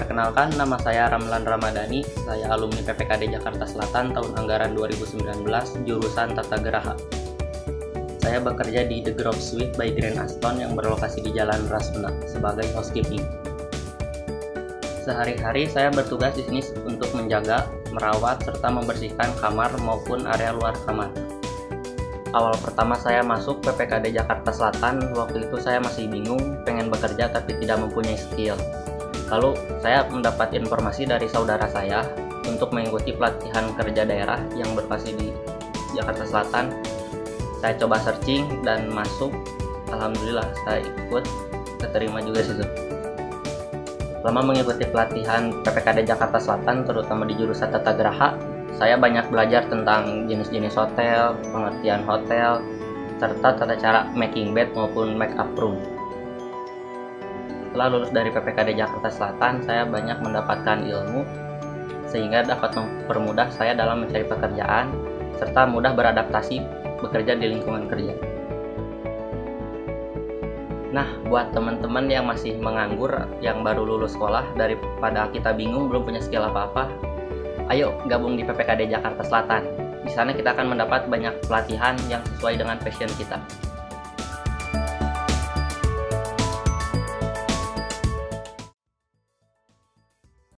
Perkenalkan, nama saya Ramlan Ramadhani. Saya alumni PPKD Jakarta Selatan tahun anggaran 2019, jurusan Tata Geraha. Saya bekerja di The Grove Suite by Grand Aston yang berlokasi di Jalan Rasuna sebagai housekeeping. Sehari-hari saya bertugas di sini untuk menjaga, merawat, serta membersihkan kamar maupun area luar kamar. Awal pertama saya masuk PPKD Jakarta Selatan, waktu itu saya masih bingung, pengen bekerja tapi tidak mempunyai skill Lalu saya mendapat informasi dari saudara saya untuk mengikuti pelatihan kerja daerah yang berlokasi di Jakarta Selatan. Saya coba searching dan masuk. Alhamdulillah saya ikut, keterima juga situ. Selama mengikuti pelatihan PPKD Jakarta Selatan, terutama di jurusan Tata Geraha, saya banyak belajar tentang jenis-jenis hotel, pengertian hotel, serta tata cara making bed maupun make up room. Setelah lulus dari PPKD Jakarta Selatan, saya banyak mendapatkan ilmu sehingga dapat mempermudah saya dalam mencari pekerjaan serta mudah beradaptasi bekerja di lingkungan kerja. Nah, buat teman-teman yang masih menganggur, yang baru lulus sekolah, daripada kita bingung belum punya skill apa-apa, ayo gabung di PPKD Jakarta Selatan. Di sana kita akan mendapat banyak pelatihan yang sesuai dengan passion kita.